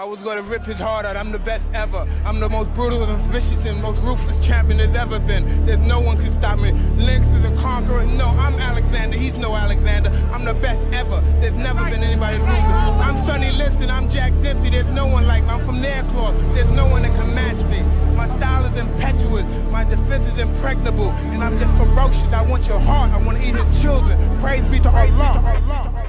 I was gonna rip his heart out. I'm the best ever. I'm the most brutal and vicious and most ruthless champion there's ever been. There's no one can stop me. Lynx is a conqueror. No, I'm Alexander. He's no Alexander. I'm the best ever. There's never been anybody ruthless. I'm Sonny Liston. I'm Jack Dempsey. There's no one like me. I'm from Nairclaw. There's no one that can match me. My style is impetuous. My defense is impregnable. And I'm just ferocious. I want your heart. I want to eat your children. Praise be to Allah.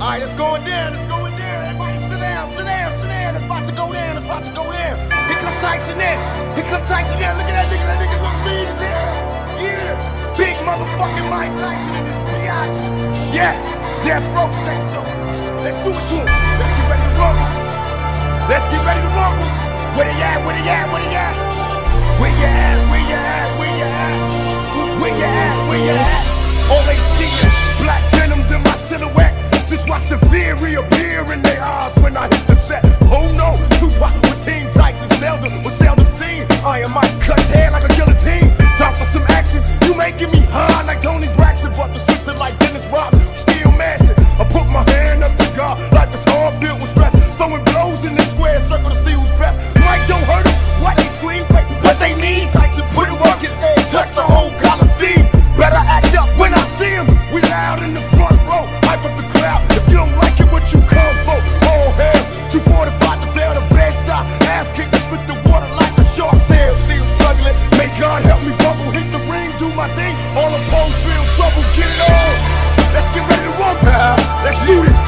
All right, it's going down. It's going down. Everybody sit down, sit down, sit down. It's about to go down. It's about to go down. Here come Tyson in. Here come Tyson in. Look at that nigga. That nigga look mean as hell. Yeah. Big motherfucking Mike Tyson in his biatch. Yes. Death Row say so. Let's do it to him. Let's get ready to rumble. Let's get ready to rumble. Where they at? Where they at? Where they at? Where you at? The whole Coliseum. Better act up when I see him. We loud in the front row, hype up the crowd. If you don't like it, what you come for? All hell, you fortified to fail the best stop. Ass kicked us with the water like a shark's tail. Still struggling. May God help me bubble, hit the ring, do my thing. All opposed feel trouble, get it on. Let's get ready to run, pal. Let's do this.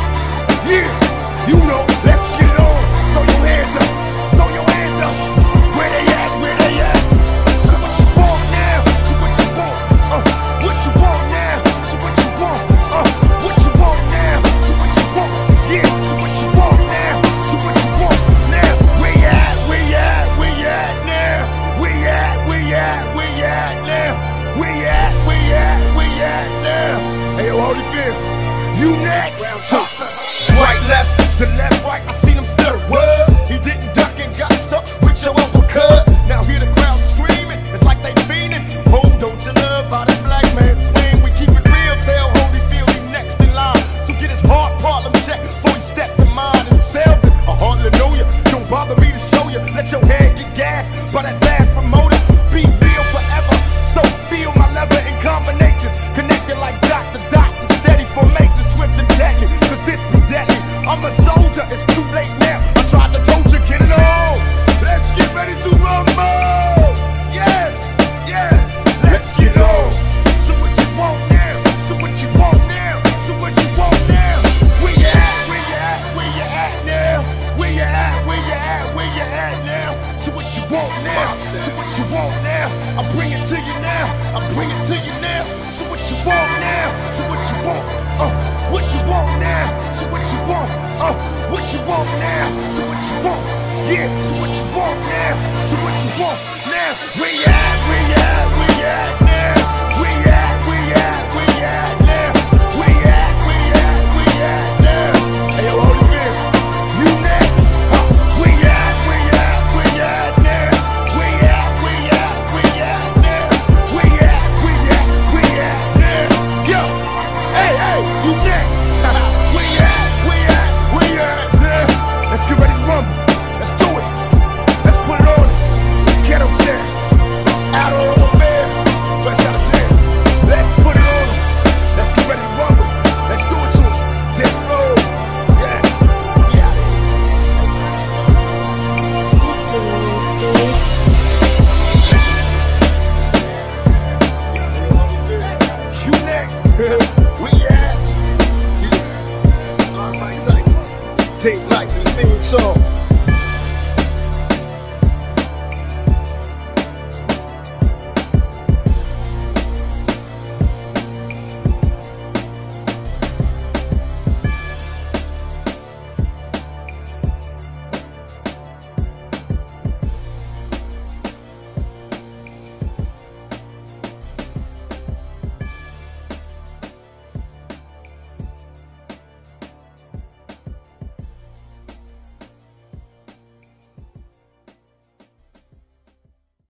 Now? Hey, yo, Holyfield, you next. Right, left, the left, right. I seen him stutter. What? You want now? I bring it to you now. I bring it to you now. So what you want now? So what you want? Uh, what you want now? So what you want? Uh, what you want now? So what you want? Yeah, so what you want now? So what you want now? Where you at? Where you at? Where you at now? Team Tyson, theme song.